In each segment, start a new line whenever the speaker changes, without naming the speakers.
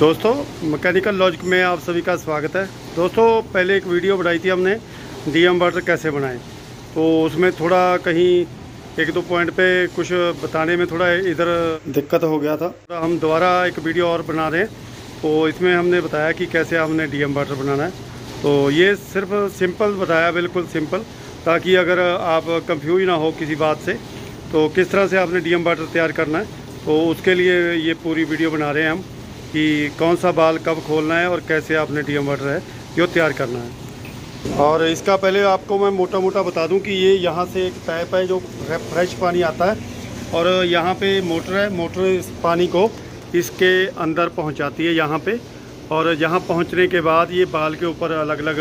दोस्तों, mechanical logic में आप सभी का स्वागत है। दोस्तों, पहले एक वीडियो बनाई थी हमने, डीएम वाटर कैसे बनाएँ? तो उसमें थोड़ा कहीं एक दो पॉइंट पे कुछ बताने में थोड़ा इधर दिक्कत हो गया था। हम दोबारा एक वीडियो और बना रहे हैं। तो इसमें हमने बताया कि कैसे हमने डीएम वाटर बनाना है। तो ये सिर्फ़ सिंपल बताया, बिल्कुल सिंपल ताकि अगर आप कंफ्यूज ना हो किसी बात से तो किस तरह से आपने डीएम वाटर तैयार करना है तो उसके लिए ये पूरी वीडियो बना रहे हैं हम। कि कौन सा बाल कब खोलना है और कैसे आपने डीएम वाटर है जो तैयार करना है। और इसका पहले आपको मैं मोटा मोटा बता दूँ कि ये यहाँ से एक पैप है जो फ्रेश पानी आता है और यहाँ पे मोटर है, मोटर इस पानी को इसके अंदर पहुँचाती है यहाँ पे और यहाँ पहुँचने के बाद ये बाल के ऊपर अलग अलग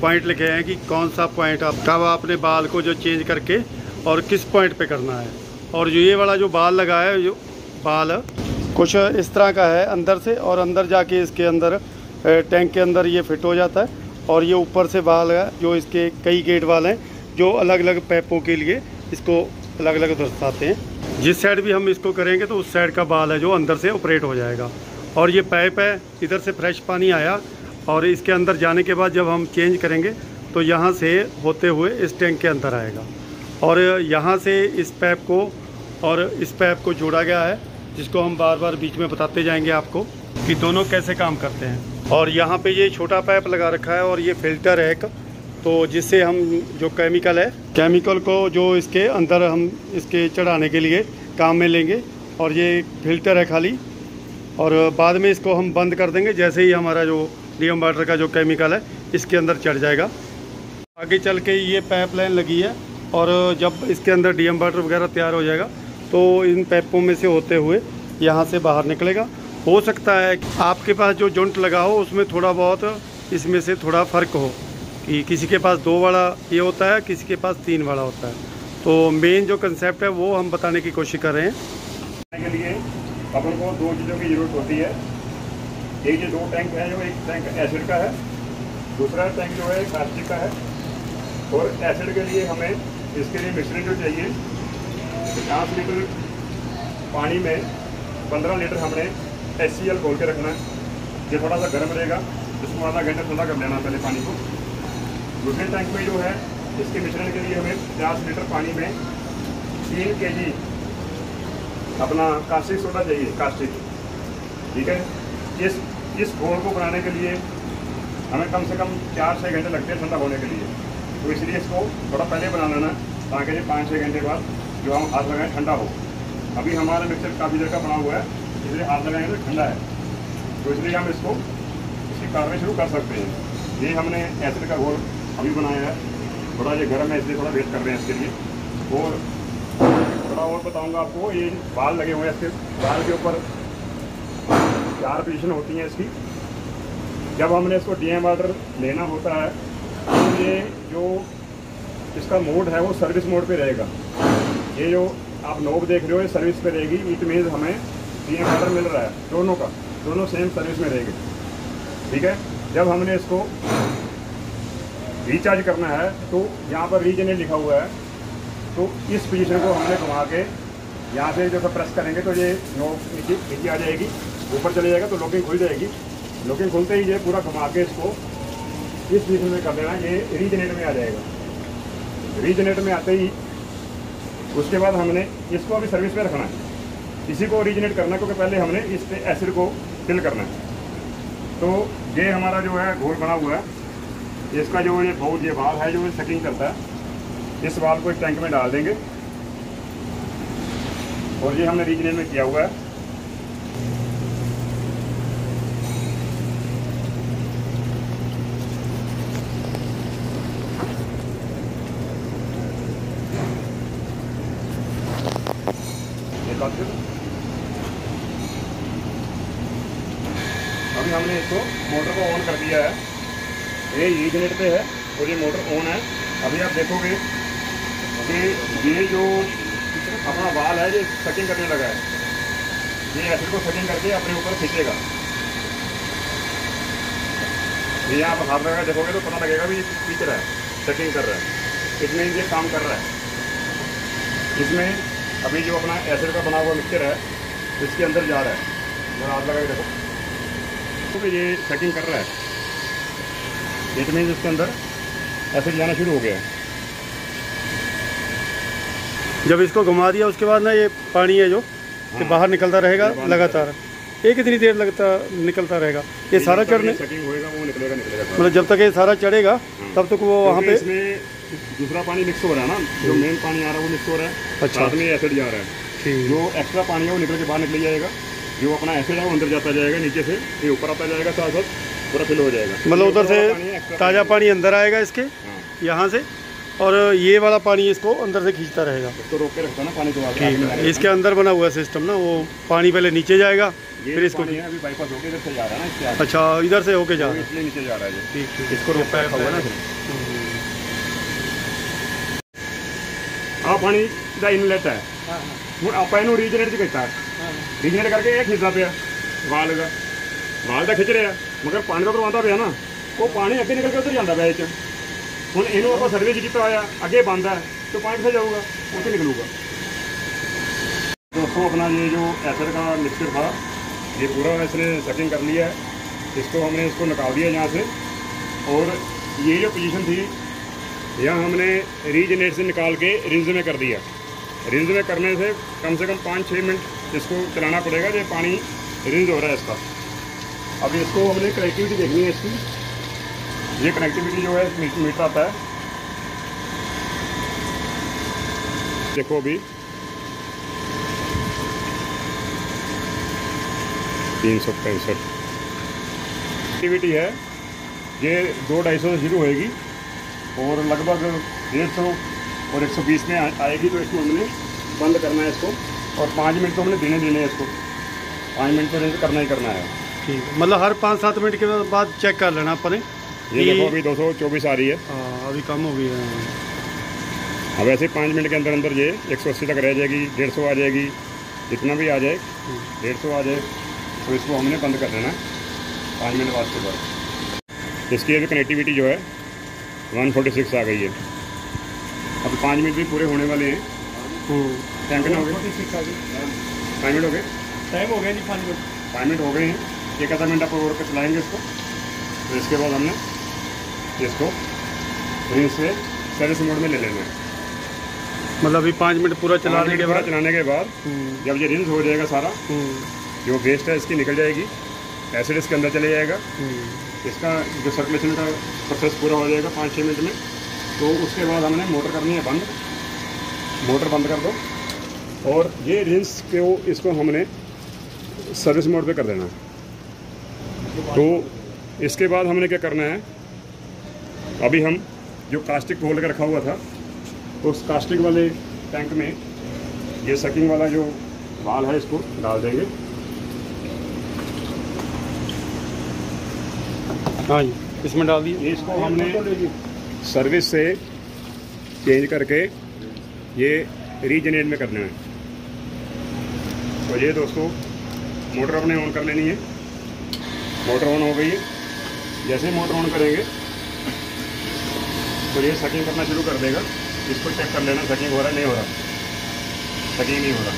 पॉइंट लिखे हैं कि कौन सा पॉइंट आप, कब आपने बाल को जो चेंज करके और किस पॉइंट पे करना है। और जो ये वाला जो बाल लगा है, जो बाल कुछ इस तरह का है अंदर से और अंदर जाके इसके अंदर टैंक के अंदर ये फिट हो जाता है और ये ऊपर से बाल है, जो इसके कई गेट वाल हैं, जो अलग अलग पैपों के लिए इसको अलग अलग दर्शाते हैं। जिस साइड भी हम इसको करेंगे तो उस साइड का बाल है जो अंदर से ऑपरेट हो जाएगा। और ये पाइप है, इधर से फ्रेश पानी आया और इसके अंदर जाने के बाद जब हम चेंज करेंगे तो यहाँ से होते हुए इस टैंक के अंदर आएगा। और यहाँ से इस पैप को और इस पैप को जोड़ा गया है। जिसको हम बार बार बीच में बताते जाएँगे आपको कि दोनों कैसे काम करते हैं। और यहाँ पे ये छोटा पाइप लगा रखा है और ये फ़िल्टर है एक तो जिससे हम जो केमिकल है, केमिकल को जो इसके अंदर हम इसके चढ़ाने के लिए काम में लेंगे और ये फ़िल्टर है खाली। और बाद में इसको हम बंद कर देंगे, जैसे ही हमारा जो डीएम वाटर का जो केमिकल है, इसके अंदर चढ़ जाएगा। आगे चल के ये पाइप लाइन लगी है और जब इसके अंदर डीएम वाटर वगैरह तैयार हो जाएगा तो इन पैपों में से होते हुए यहाँ से बाहर निकलेगा। हो सकता है आपके पास जो जॉइंट लगा हो, उसमें थोड़ा बहुत इसमें से थोड़ा फ़र्क हो कि किसी के पास दो वाला ये होता है, किसी के पास तीन वाला होता है। तो मेन जो कंसेप्ट है, वो हम बताने की कोशिश कर रहे हैं।
के लिए अपन को दो चीज़ों की ज़रूरत होती है। एक जो दो टैंक है जो, एक टैंक एसिड का है। दूसरा टैंक जो है प्लास्टिक का है। और एसिड के लिए हमें इसके लिए मिश्रण जो चाहिए पचास लीटर पानी में पंद्रह लीटर हमने एस सी एल खोल के रखना है। ये थोड़ा सा गर्म रहेगा। इसको आधा घंटा ठंडा कर लेना पहले पानी को। दूसरे टैंक में जो है, इसके मिश्रण के लिए हमें पचास लीटर पानी में तीन के जी अपना कास्टिक सोडा चाहिए, कास्टिक। ठीक है? इस इस घोल को बनाने के लिए हमें कम से कम चार छः घंटे लगते हैं ठंडा होने के लिए। तो इसलिए इसको थोड़ा पहले बना लेना, ताकि पाँच छः घंटे बाद जो हम हाथ लगाएँ, ठंडा हो। अभी हमारा मिक्सर काफ़ी देर का बना हुआ है, इसलिए हाथ लगाएँगे तो ठंडा है। तो इसलिए हम इसको, इसकी कार्रवाई शुरू कर सकते हैं। ये हमने एसिड का घोल अभी बनाया है। थोड़ा ये गर्म है, इसलिए थोड़ा वेट कर रहे हैं इसके लिए। और थोड़ा और बताऊँगा आपको, ये बाल लगे हुए हैं इसके। बाल के ऊपर चार पोजिशन होती हैं इसकी। जब हमने इसको डी वाटर लेना होता है तो ये जो इसका मोड है, वो सर्विस मोड पे रहेगा। ये जो आप नोब देख रहे हो, ये सर्विस पे रहेगी। इट मीन्स हमें डी एम ऑर्डर मिल रहा है। दोनों का, दोनों सेम सर्विस में रहेगी। ठीक है? जब हमने इसको रिचार्ज करना है तो यहाँ पर रीजनरेट लिखा हुआ है। तो इस पोजीशन को हमने घुमा के यहाँ से जो प्रेस करेंगे तो ये नोब नीचे नीचे आ जाएगी। ऊपर चले जाएगा तो लॉकिंग खुल जाएगी। लॉकिंग खुलते ही ये पूरा घुमा के इसको इस पोजीशन में कर देना। ये रीजनेट में आ जाएगा। रीजनेट में आते ही उसके बाद हमने इसको अभी सर्विस पे रखना है। इसी को ओरिजिनेट करना है, क्योंकि पहले हमने इस पे एसिड को फिल करना है। तो ये हमारा जो है, घोल बना हुआ है। इसका जो ये बहुत, ये बाल है जो सेटिंग करता है। इस बाल को एक टैंक में डाल देंगे। और ये हमने रीजनेट में किया हुआ है। अभी हमने इसको मोटर को ऑन कर दिया है। ये ई जनरेट पे है और ये मोटर ऑन है। अभी आप देखोगे कि ये जो अपना बाल है, ये सेटिंग करने लगा है। ये एसिड को सेटिंग करके अपने ऊपर खींचेगा। ये आप हाथ लगा देखोगे तो पता लगेगा भी ये खींच रहा है सेटिंग कर रहा है। इसमें ये काम कर रहा है। इसमें अभी जो अपना एसिड का बना हुआ मिक्सचर है, इसके अंदर जा रहा है। जरा हाथ लगा के देखो। देखो कि ये सेटिंग कर रहा है। इट मीन इसके अंदर एसिड जाना शुरू हो गया है।
जब इसको घुमा दिया उसके बाद ना ये पानी है जो
हाँ।
बाहर निकलता रहेगा लगातार। ये कितनी देर लगता निकलता रहेगा। ये सारा चढ़ने। मतलब जब तक ये सारा चढ़ेगा तब तक वो वहाँ पे
दूसरा पानी मिक्स हो रहा है ना जो मेन पानी आ रहा है वो मिक्स हो रहा है।
अच्छा।
साथ में एसिड जा रहा है। जो एक्स्ट्रा पानी है वो निकल के बाहर निकल जाएगा। जो अपना ऐसे है अंदर जाता जाएगा नीचे से फिर ऊपर आता जाएगा साथ साथ पूरा फिल हो जाएगा।
मतलब उधर से ताज़ा पानी अंदर आएगा इसके
हाँ।
यहाँ से और ये वाला पानी इसको अंदर से खींचता रहेगा।
तो रोक के रखता ना पानी तो को
ठीक है। इसके अंदर बना हुआ सिस्टम ना वो पानी पहले नीचे जाएगा फिर इसको
अभी बाईपास होके इधर से जा रहा है ना इससे
अच्छा इधर से होके जा रहा है।
इसलिए नीचे जा रहा है
ठीक ठीक
इसको रोका हुआ ना हा पाणी इनलेट आहे आपण रीजनेट घेतात ਆਪਾਂ ਇਹਨੂੰ ਰੀਜਨਰੇਟ ਚ ਕੀਤਾ ਰੀਜਨਰੇਟ ਕਰਕੇ ਇਹ ਖਿੱਚਦਾ ਪਿਆ ਵਾਲ ਦਾ ਵਾਲ ਦਾ ਖਿੱਚ ਰਿਹਾ ਮਗਰ ਪਾਣੀ ਦਾ ਆਉਂਦਾ ਪਿਆ ਨਾ ਉਹ ਪਾਣੀ ਅੱਗੇ ਨਿਕਲ ਕੇ ਉਧਰ ਜਾਂਦਾ ਪਿਆ ਇਹ ਚ ਹੁਣ ਇਹਨੂੰ ਆਪਾਂ ਸਰਵਿਸ ਕੀਤਾ ਹੋਇਆ ਅੱਗੇ ਬੰਦ ਹੈ तो पानी किसे जाऊंगा ਉੱਥੇ निकलूंगा दोस्तों अपना ये जो एसर का मिक्सचर था ये पूरा इसने सेटिंग कर लिया है इसको हमने इसको निकाल दिया यहाँ से और ये जो पोजीशन थी यहाँ हमने रीजनेट से निकाल के रिंज में कर दिया रिंज में करने से कम से कम पाँच छः मिनट इसको चलाना पड़ेगा ये पानी रिंज हो रहा है इसका। अब इसको हमने कनेक्टिविटी देखनी है इसकी। ये कनेक्टिविटी जो है, मीट- मीटर आता है। देखो अभी। तीन सौ पैंसठ। कनेक्टिविटी है। ये दो ढाई सौ से शुरू होएगी। और लगभग डेढ़ सौ और एक सौ बीस में आएगी तो इसको हमने बंद करना है इसको। और पाँच मिनट तो हमने देने देने हैं इसको। पाँच मिनट तो रेंज करना ही करना है।
ठीक है। मतलब हर पाँच सात मिनट के बाद चेक कर लेना अपने।
ये देखो अभी दो सौ चौबीस आ रही है।
हाँ, अभी कम हो गई है।
अब ऐसे पाँच मिनट के अंदर अंदर ये एक सौ अस्सी तक रह जाएगी डेढ़ सौ आ जाएगी जितना भी आ जाए डेढ़ सौ आ जाए तो इसको हमने बंद कर देना है पाँच मिनट बाद के बाद। इसकी अभी कनेक्टिविटी जो है वन फोर्टी सिक्स आ गई है। अब पाँच मिनट भी पूरे होने वाले हैं।
हम्म,
टाइम कितना हो गया पाँच मिनट हो। गए।
टाइम हो गया जी पाँच मिनट
पाँच मिनट हो गए हैं। एक आधा मिनट आप और के चलाएँगे इसको। तो इसके बाद हमने इसको रिंग से सर्विस मोड में ले लेना है।
मतलब अभी पाँच मिनट पूरा चलाने के
पूरा
बाद?
चलाने के बाद
हम्म,
जब ये रिंज हो जाएगा सारा
हम्म,
जो वेस्ट है इसकी निकल जाएगी। एसिड इसके अंदर चले जाएगा।
हम्म,
इसका जो सर्कुलेशन का प्रोसेस पूरा हो जाएगा पाँच छः मिनट में। तो उसके बाद हमने मोटर करनी है बंद। मोटर बंद कर दो। और ये रिंस को इसको हमने सर्विस मोड पे कर देना है। तो इसके बाद हमने क्या करना है? अभी हम जो कास्टिक खोल के रखा हुआ था उस कास्टिक वाले टैंक में ये सकिंग वाला जो वाल है इसको डाल देंगे।
हाँ जी इसमें डाल दिए।
इसको हमने सर्विस से चेंज करके ये रीजनरेट में करना है। तो ये दोस्तों मोटर अपने ऑन कर लेनी है। मोटर ऑन हो गई है। जैसे ही मोटर ऑन करेंगे तो ये सकिंग करना शुरू कर देगा। इसको चेक कर लेना सकिंग हो रहा है नहीं हो रहा। सकिंग नहीं हो रहा।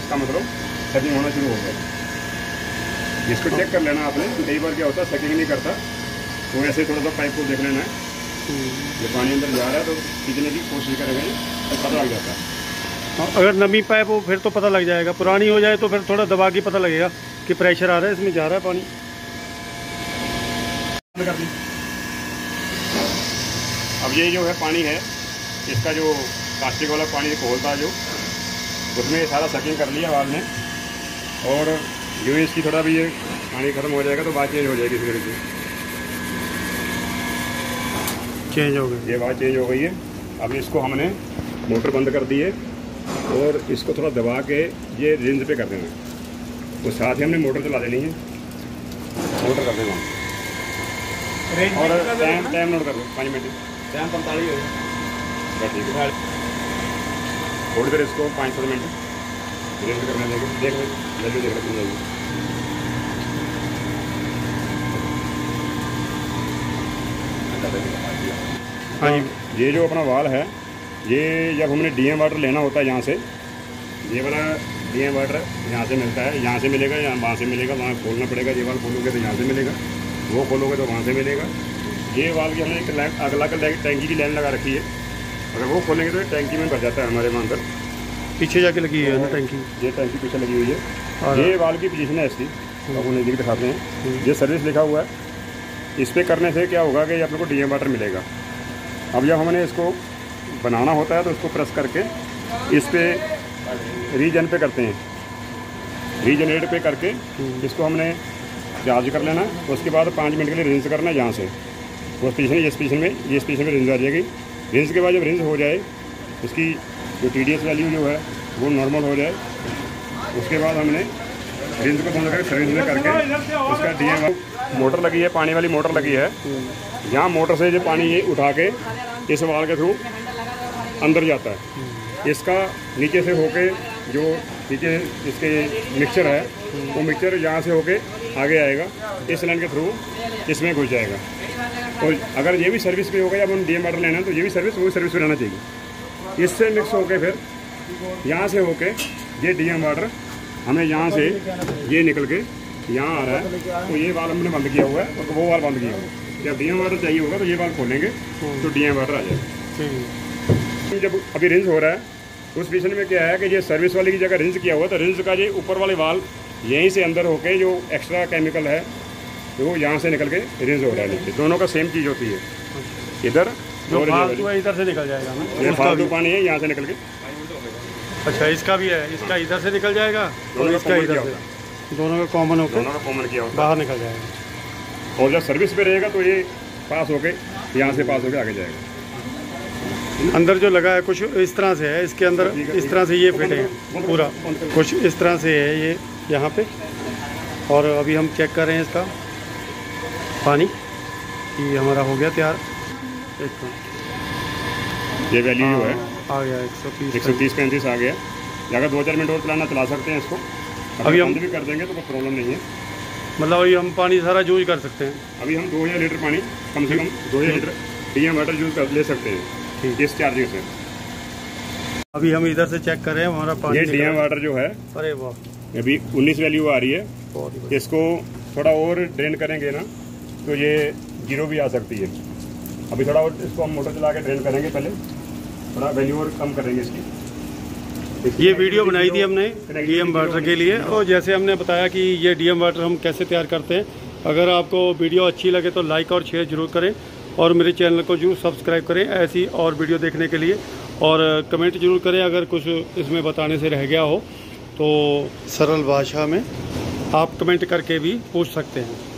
इसका मतलब सकिंग होना शुरू हो गया। इसको चेक कर लेना आपने कई बार क्या होता है सकिंग नहीं करता। तो ऐसे थोड़ा सा पाइप को देख लेना है।
हम्म।
जब पानी अंदर जा रहा है तो खींचने की कोशिश करेंगे तो पता लग जाता हाँ,
अगर नमी पाइप हो फिर तो पता लग जाएगा। पुरानी हो जाए तो फिर थोड़ा दबा के पता लगेगा कि प्रेशर आ रहा है इसमें जा रहा है पानी।
अब ये जो है पानी है इसका जो प्लास्टिक वाला पानी घोल था जो उसमें सारा सकिंग कर लिया बाद में। और जो इसकी थोड़ा भी ये पानी खत्म हो जाएगा तो बात चेंज हो जाएगी इस घड़ी से
चेंज हो गई
ये बात चेंज हो गई है। अब इसको हमने मोटर बंद कर दी है। और इसको थोड़ा दबा के ये रेंज पे कर देना। है तो साथ ही हमने मोटर चला देनी है। मोटर कर देना। और टाइम टाइम नोट कर दो पाँच मिनट।
टाइम पैंतालीस हो
ठीक है। थोड़ी देर इसको पाँच सात मिनट रेंज करने देंगे। देख ले वैल्यू देख रहे जाएगी
हाँ जी।
ये जो अपना वाल है ये जब हमने डीएम वाटर लेना होता है यहाँ से ये वाला डी एम वाटर यहाँ से मिलता है। यहाँ से मिलेगा या वहाँ से मिलेगा वहाँ खोलना पड़ेगा। ये वाल खोलोगे तो यहाँ से मिलेगा वो खोलोगे तो वहाँ से मिलेगा। ये वाल की हमने एक लाइन अगला का टैंकी की लाइन लगा रखी है। अगर वो खोलेंगे तो टैंकी में भर जाता है हमारे वहाँ अंदर।
पीछे जाके लगी हुई है ना टैंकी?
ये टैंकी पीछे लगी हुई है। ये वाल की पोजिशन है इसकी आपको नज़दीक दिखाते हैं। ये सर्विस लिखा हुआ है। इस पर करने से क्या होगा कि ये अपने को डी वाटर मिलेगा। अब जब हमने इसको बनाना होता है तो उसको प्रेस करके इस पर रीजन पे करते हैं। रीजनरेट पे करके इसको हमने चार्ज कर लेना। उसके बाद पाँच मिनट के लिए रिंस करना यहाँ से। वो स्टेशन ये स्टेशन में, ये स्टेशन में रिंस आ जाएगी। रिंस के बाद जब रिंस हो जाए उसकी जो टी डी एस वैल्यू जो है, वो नॉर्मल हो जाए। उसके बाद हमने रिंस को करके सर्विस में करके उसका डी मोटर लगी है, पानी वाली मोटर लगी है। यहाँ मोटर से जो पानी ये उठा के इस वाल के थ्रू अंदर जाता है। इसका नीचे से होके जो नीचे इसके मिक्सचर है वो मिक्सचर यहाँ से होके आगे आएगा इस लाइन के थ्रू इसमें घुस जाएगा। और अगर ये भी सर्विस पे होगा जब हम डी एम वाटर लेना है तो ये भी सर्विस वही सर्विस पे रहना चाहिए। इससे मिक्स होके फिर यहाँ से होके ये डी एम वाटर हमें यहाँ से ये निकल के यहाँ आ रहा है। तो ये वाल हमने बंद किया हुआ है और वो वाल बंद किया हुआ है। जब डी एम वाटर चाहिए होगा तो ये वाल खोलेंगे तो डी एम वाटर आ जाएगा। जब अभी रिंस हो रहा है उस पोजिशन में क्या है कि ये सर्विस वाली की जगह रिंस किया हुआ है तो रिंस का जो ऊपर वाले वाल यहीं से अंदर होके जो एक्स्ट्रा केमिकल है तो वो यहाँ से निकल के रिंस हो रहा है नीचे। दोनों का सेम चीज़ होती है। इधर
जो फालतू है इधर से निकल जाएगा
ये फालतू पानी है यहाँ से निकल के।
अच्छा इसका भी है इसका इधर से निकल जाएगा और इसका इधर से। दोनों का कॉमन होकर
दोनों का कॉमन किया होता
बाहर निकल जाएगा।
और जब सर्विस पे रहेगा तो ये पास होके यहाँ से पास होके आगे जाएगा।
अंदर जो लगा है कुछ इस तरह से है इसके अंदर इस तरह से ये फिट है। पूरा। कुछ इस तरह से है ये यहाँ पे। और अभी हम चेक कर रहे हैं इसका पानी कि हमारा हो गया तैयार। एक।
ये वैल्यू जो है
हाँ, आ गया एक सौ तीस एक
सौ तीस पैंतीस आ गया। अगर दो चार मिनट और चलाना चला सकते हैं इसको।
अभी हम-
भी कर देंगे तो कोई प्रॉब्लम नहीं है।
मतलब अभी हम पानी सारा यूज़ कर सकते हैं।
अभी हम दो हज़ार लीटर पानी कम से कम दो हज़ार litre D M water use कर ले सकते हैं। इस चार्जिंग से।
अभी हम इधर से चेक कर रहे हैं हमारा पानी
ये
निकल
डी एम
रहा है।
वाटर जो है
अरे वाह।
अभी उन्नीस वैल्यू आ रही है। इसको थोड़ा और ड्रेन करेंगे ना तो ये ज़ीरो भी आ सकती है। अभी थोड़ा और इसको हम मोटर चला के ड्रेन करेंगे पहले। थोड़ा वैल्यू और कम करेंगे इसकी।
ये वीडियो बनाई थी हमने डीएम वाटर के लिए। और जैसे हमने बताया कि ये डीएम वाटर हम कैसे तैयार करते हैं अगर आपको वीडियो अच्छी लगे तो लाइक और शेयर ज़रूर करें। और मेरे चैनल को ज़रूर सब्सक्राइब करें ऐसी और वीडियो देखने के लिए। और कमेंट ज़रूर करें अगर कुछ इसमें बताने से रह गया हो। तो सरल भाषा में आप कमेंट करके भी पूछ सकते हैं।